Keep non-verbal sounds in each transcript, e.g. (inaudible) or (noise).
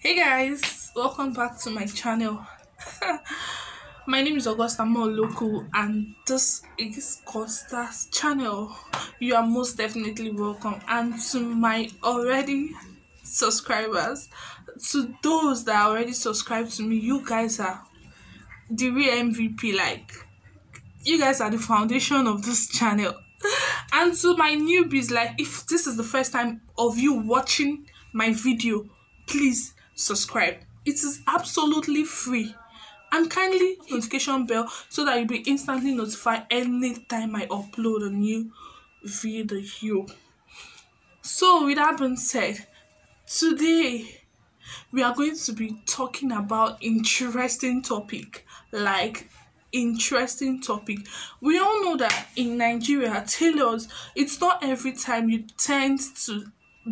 hey guys welcome back to my channel. (laughs) My name is augusta moloku and this is Gusta's channel. You are most definitely welcome. And to my already subscribers to those that already subscribed to me you guys are the real mvp like you guys are the foundation of this channel. (laughs) And to my newbies like if this is the first time of you watching my video please subscribe. It is absolutely free. And kindly notification bell so that you'll be instantly notified anytime i upload a new video. So with that being said today we are going to be talking about interesting topic like interesting topic. We all know that in nigeria tailors it's not every time you tend to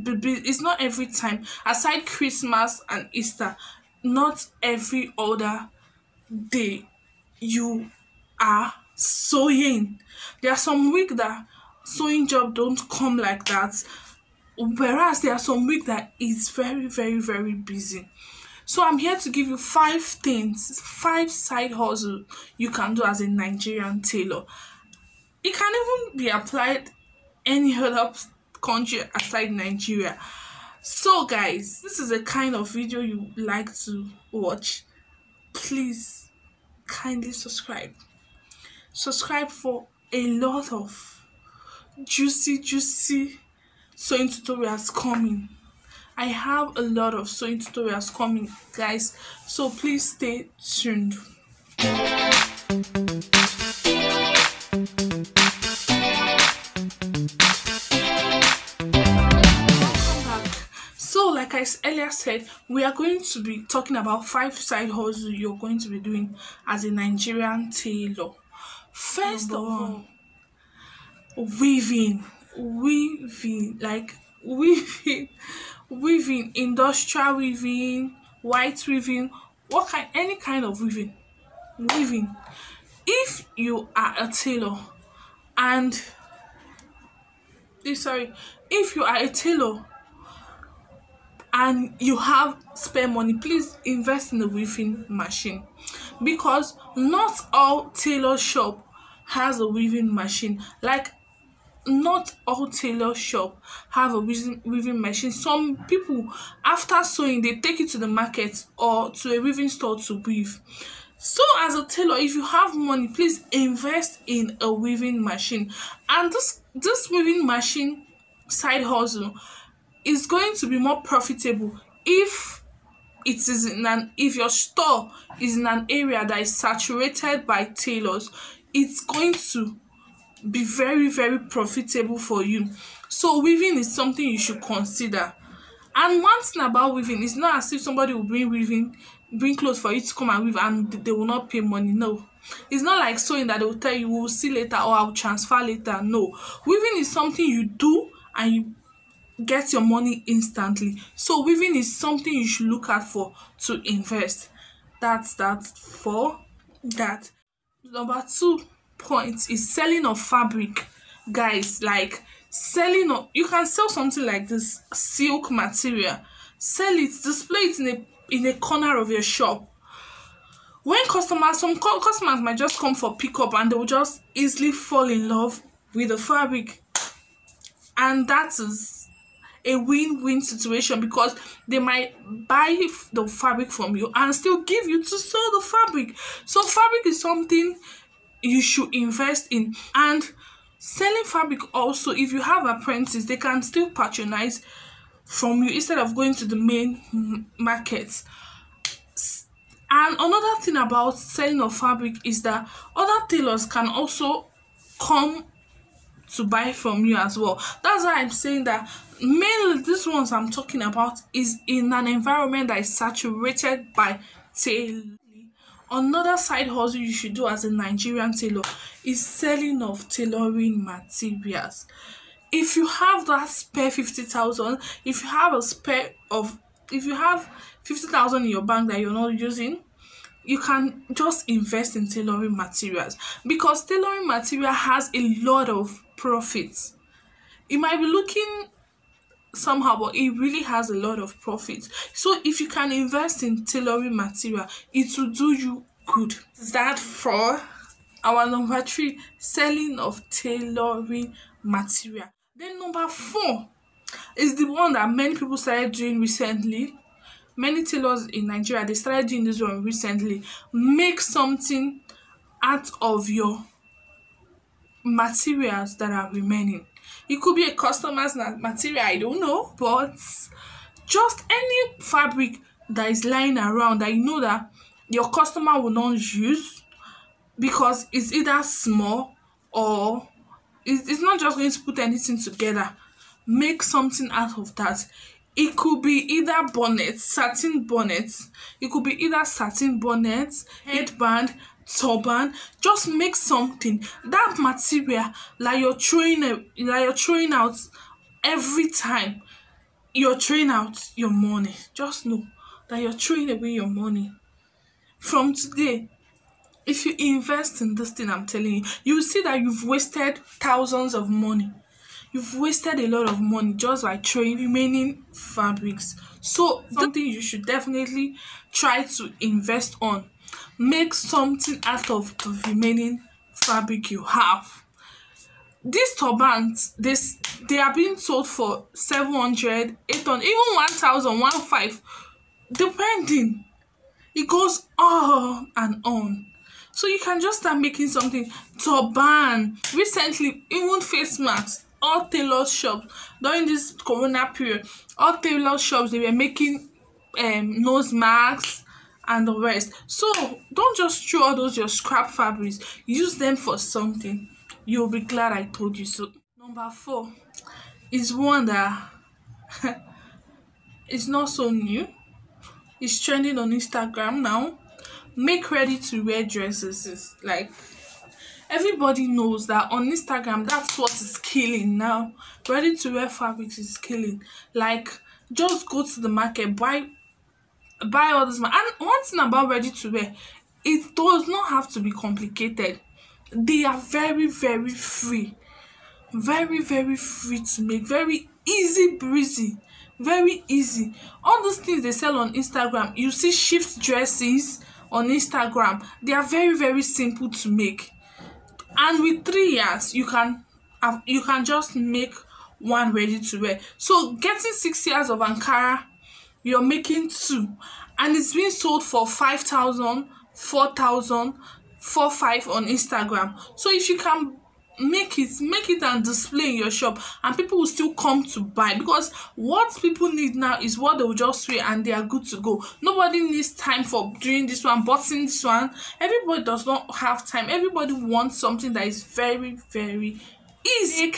it's not every time. Aside christmas and easter not every other day you are sewing. There are some week that sewing job don't come like that whereas there are some week that is very very very busy. So i'm here to give you five things five side hustle you can do as a nigerian tailor. It can even be applied any other country aside Nigeria. So guys, this is a kind of video you like to watch. Please kindly subscribe. Subscribe for a lot of juicy juicy sewing tutorials coming. I have a lot of sewing tutorials coming guys so please stay tuned. Like I earlier said, we are going to be talking about five side hustles you're going to be doing as a Nigerian tailor. First of all, weaving, weaving, like weaving, (laughs) weaving, industrial weaving, white weaving, what kind, any kind of weaving, weaving. If you are a tailor and eh, sorry, if you are a tailor and you have spare money please invest in a weaving machine. Because not all tailor shop has a weaving machine. Like not all tailor shop have a weaving, weaving machine. Some people after sewing they take it to the market or to a weaving store to weave. So as a tailor if you have money please invest in a weaving machine. And this this weaving machine side hustle is going to be more profitable if it is in an if your store is in an area that is saturated by tailors it's going to be very very profitable for you. So weaving is something you should consider. And one thing about weaving is not as if somebody will bring weaving bring clothes for you to come and weave and they will not pay money no. It's not like sewing that they will tell you we will see later or i'll transfer later no. Weaving is something you do and you get your money instantly. So weaving is something you should look out for to invest. That's that for that number two point is selling of fabric. Guys like selling of you can sell something like this silk material. Sell it display it in a in a corner of your shop. When customers some customers might just come for pickup and they will just easily fall in love with the fabric. And that is a win-win situation because they might buy the fabric from you and still give you to sell the fabric. So fabric is something you should invest in. And selling fabric also if you have apprentices they can still patronize from you instead of going to the main markets and another thing about selling of fabric is that other tailors can also come to buy from you as well. That's why i'm saying that mainly these ones i'm talking about is in an environment that is saturated by tailoring another side hustle you should do as a nigerian tailor is selling of tailoring materials if you have that spare 50000 if you have a spare of if you have 50000 in your bank that you're not using you can just invest in tailoring materials because tailoring material has a lot of profits. You might be looking somehow but it really has a lot of profit. So if you can invest in tailoring material it will do you good. That for our number three selling of tailoring material? Then number four is the one that many people started doing recently. Many tailors in nigeria they started doing this one recently. Make something out of your materials that are remaining it could be a customer's material i don't know but just any fabric that is lying around that you know that your customer will not use because it's either small or it's, it's not just going to put anything together. Make something out of that. It could be either bonnet satin bonnet. It could be either satin bonnet headband turban just make something. That material like you're throwing a, like you're throwing out every time you're throwing out your money. Just know that you're throwing away your money. From today if you invest in this thing i'm telling you you will see that you've wasted thousands of money. You've wasted a lot of money just by throwing remaining fabrics. So something you should definitely try to invest on make something out of the remaining fabric you have. These turbans this they are being sold for 700 800 even 1000 one five depending. It goes on and on. So you can just start making something. Turban recently even face masks all tailor shops during this corona period all tailor shops they were making um nose masks and the rest. So don't just throw all those your scrap fabrics use them for something. You'll be glad i told you so. Number four is one that (laughs) is not so new. It's trending on instagram now. Make ready to wear dresses. Like everybody knows that on instagram that's what is killing now. Ready to wear fabrics is killing. Like just go to the market buy buy all this and one thing about ready to wear it does not have to be complicated. They are very very free. Very very free to make. Very easy breezy. Very easy. All those things they sell on instagram you see shift dresses on instagram. They are very very simple to make. And with three years you can have you can just make one ready to wear. So getting six years of ankara you're making two and it's being sold for 5000 4000 four five on instagram. So if you can make it make it and display in your shop and people will still come to buy because what people need now is what they will just wear and they are good to go. Nobody needs time for doing this one button this one. Everybody does not have time. Everybody wants something that is very very easy.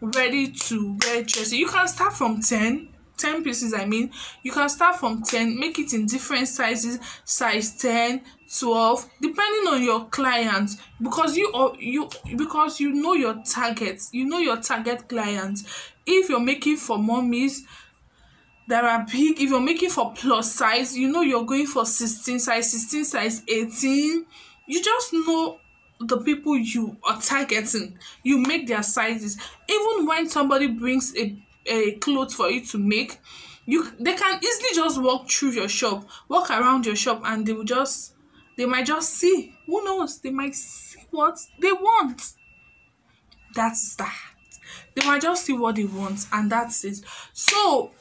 Ready to wear dress. You can start from 10 10 pieces i mean you can start from 10 make it in different sizes size 10 12 depending on your client. Because you or you because you know your target you know your target clients. If you're making for mommies that are big if you're making for plus size you know you're going for 16 size 16 size 18 you just know the people you are targeting. You make their sizes. Even when somebody brings a a clothes for you to make. You they can easily just walk through your shop walk around your shop and they will just they might just see. Who knows? They might see what they want. That's that. They might just see what they want and that's it. So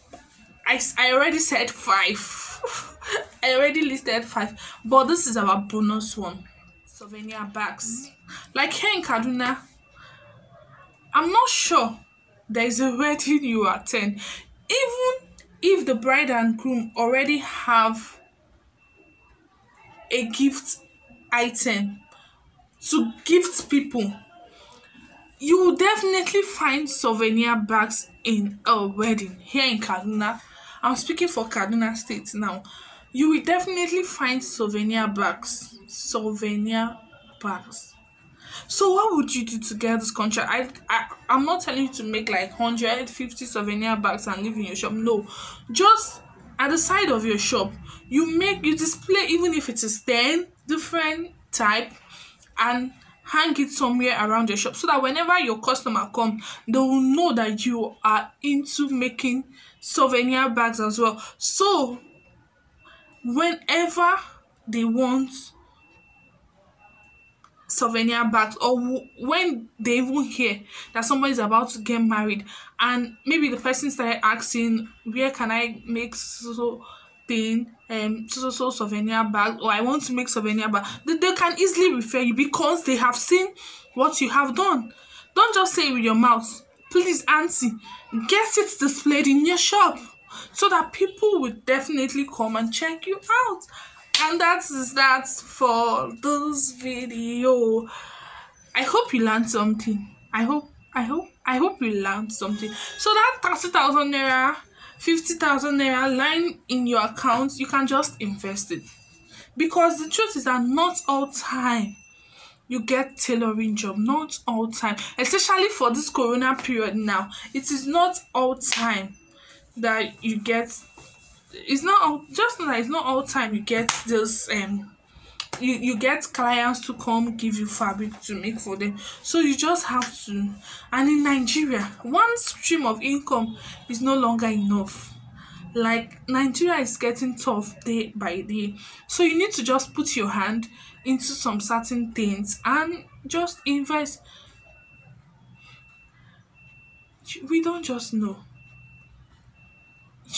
i i already said five. (laughs) I already listed five but this is our bonus one. Souvenir bags. Like here in kaduna. I'm not sure there is a wedding you attend. Even if the bride and groom already have a gift item to gift people you will definitely find souvenir bags in a wedding. Here in kaduna i'm speaking for kaduna state now you will definitely find souvenir bags souvenir bags so what would you do to get this contract? I i i'm not telling you to make like 150 souvenir bags and leave in your shop. No. Just at the side of your shop you make you display even if it is 10 different type and hang it somewhere around your shop so that whenever your customer come they will know that you are into making souvenir bags as well. So whenever they want souvenir bags or when they even hear that somebody is about to get married and maybe the person started asking where can i make so thing um so so so souvenir bag or i want to make souvenir bag? They, they can easily refer you because they have seen what you have done. Don't just say it with your mouth. Please auntie get it displayed in your shop so that people will definitely come and check you out and that is that for this video. I hope you learned something. I hope i hope i hope you learned something. So that 30,000 naira 50,000 naira lying in your account you can just invest it. Because the truth is that not all time you get tailoring job. Not all time. Especially for this corona period now. It is not all time that you get it's not all just like it's not all time you get this um you you get clients to come give you fabric to make for them. So you just have to and in nigeria one stream of income is no longer enough. Like nigeria is getting tough day by day. So you need to just put your hand into some certain things and just invest. We don't just know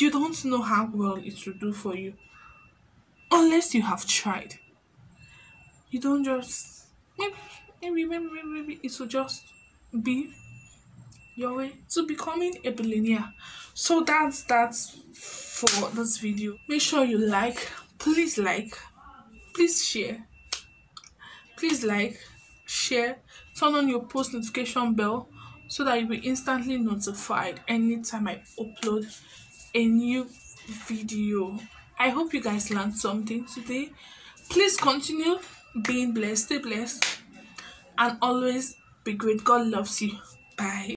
you don't know how well it will do for you unless you have tried. You don't just maybe maybe maybe maybe, it will just be your way to becoming a billionaire. So that's that's for this video. Make sure you like, please like, please share, please like, share, turn on your post notification bell so that you'll be instantly notified anytime I upload a new video. I hope you guys learned something today. Please continue being blessed stay blessed and always be great. God loves you. Bye